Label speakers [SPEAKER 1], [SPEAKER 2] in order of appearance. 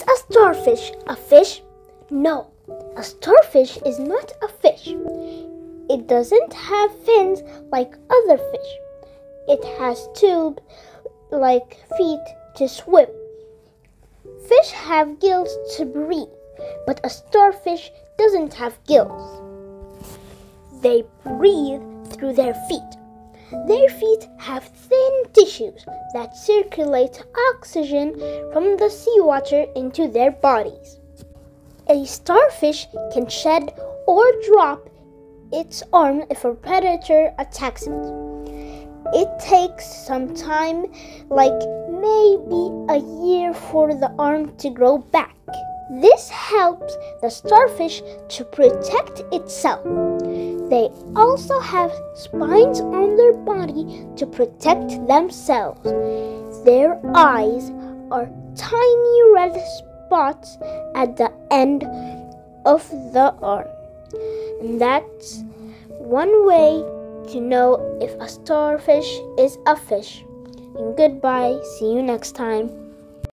[SPEAKER 1] Is a starfish a fish? No, a starfish is not a fish. It doesn't have fins like other fish. It has tube like feet to swim. Fish have gills to breathe, but a starfish doesn't have gills. They breathe through their feet. Their feet have thin tissues that circulate oxygen from the seawater into their bodies. A starfish can shed or drop its arm if a predator attacks it. It takes some time, like maybe a year, for the arm to grow back. This helps the starfish to protect itself. They also have spines on their body to protect themselves. Their eyes are tiny red spots at the end of the arm. And that's one way to know if a starfish is a fish. And goodbye. See you next time.